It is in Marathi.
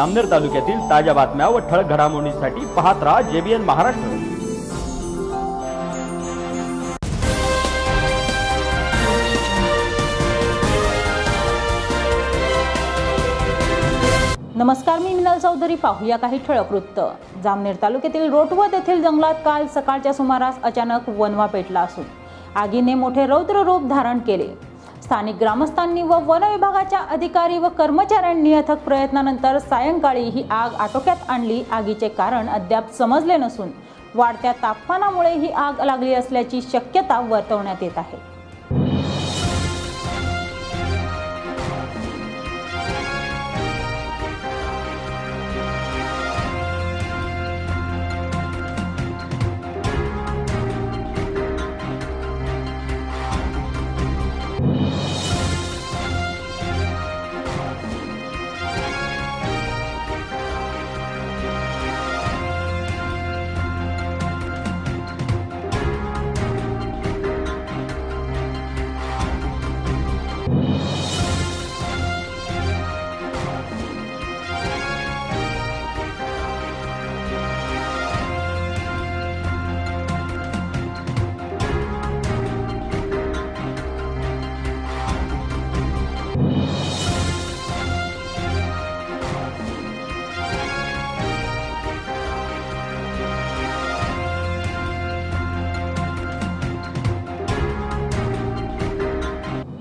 अमनेर तालुक्यातील ताज्या बातम्या व ठळक घडामोडींसाठी पाहत राहा जेबीएन महाराष्ट्र. नमस्कार मी मिनल चौधरी. पाहूया काही ठळक वृत्त. जामनेर तालुक्यातील रोटवत येथील जंगलात काल सकाळच्या सुमारास अचानक वनवा पेटला असून आगीने मोठे रौद्र रूप धारण केले. स्थानिक ग्रामस्थांनी व वन विभागाच्या अधिकारी व कर्मचाऱ्यांनी अथक प्रयत्नानंतर सायंकाळी ही आग आटोक्यात आणली. आगीचे कारण अद्याप समजले नसून वाढत्या तापमानामुळे ही आग लागली असल्याची शक्यता वर्तवण्यात येत आहे.